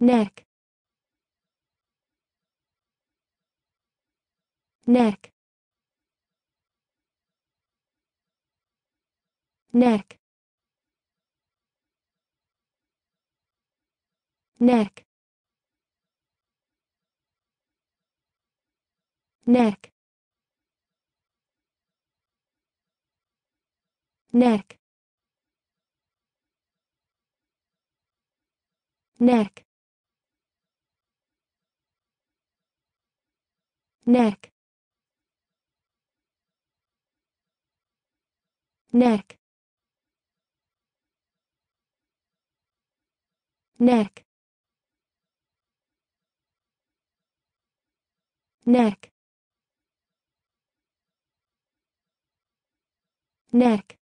neck. Neck. Neck. Neck. Neck. Neck. Neck neck. Neck. Neck. Neck. Neck